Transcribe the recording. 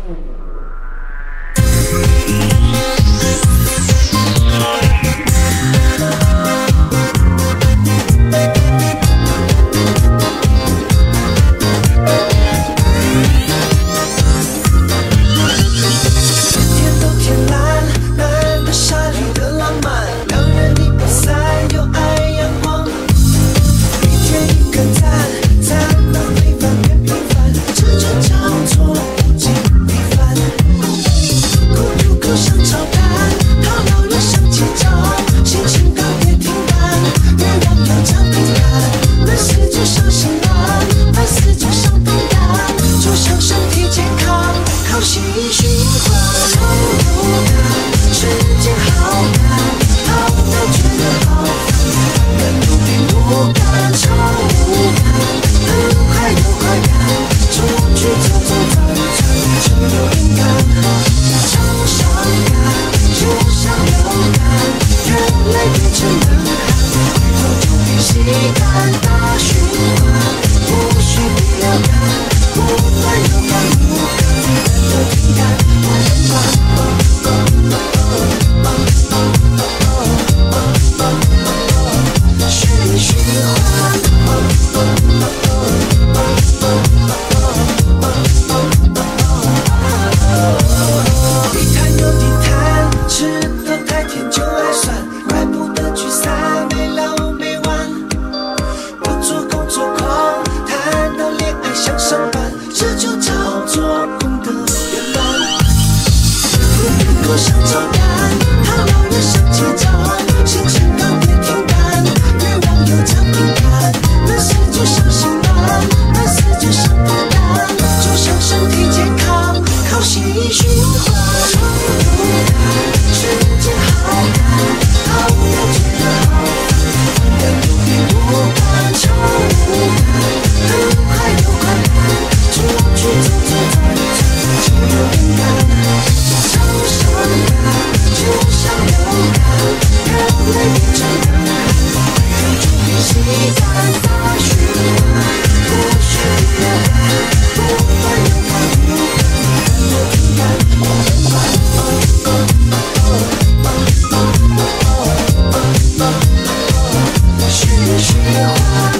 Passover 心循环。超有感，世界好大，好到觉好烦，人努力不敢，超无感，很快有快感，出去走走转转，就有灵感，超伤感，就像流感，眼泪变成冷汗，回头就变习惯，大循环，不需第二感，不断有感无 You. gotta 不想抽掉。you.